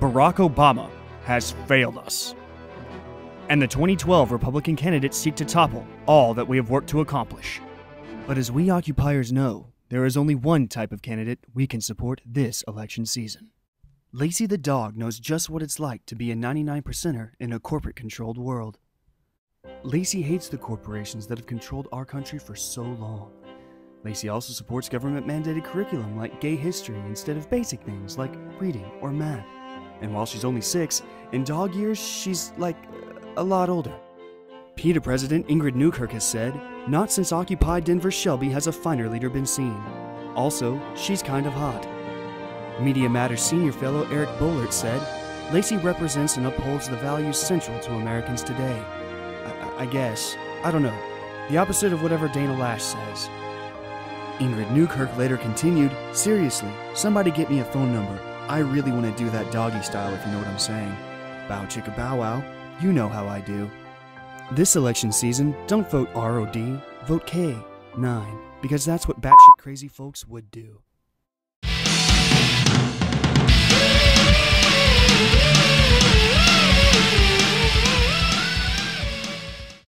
Barack Obama has failed us. And the 2012 Republican candidates seek to topple all that we have worked to accomplish. But as we occupiers know, there is only one type of candidate we can support this election season. Lacey the dog knows just what it's like to be a 99 percenter in a corporate controlled world. Lacey hates the corporations that have controlled our country for so long. Lacey also supports government mandated curriculum like gay history instead of basic things like reading or math. And while she's only six, in dog years, she's like a lot older. PETA President Ingrid Newkirk has said, Not since Occupy Denver Shelby has a finer leader been seen. Also, she's kind of hot. Media Matters senior fellow Eric Boehlert said, Lacey represents and upholds the values central to Americans today. I, I guess. I don't know. The opposite of whatever Dana Loesch says. Ingrid Newkirk later continued, Seriously, somebody get me a phone number. I really want to do that doggy style if you know what I'm saying. Bow chicka bow wow. You know how I do. This election season, don't vote ROD, vote K, 9, because that's what batshit crazy folks would do.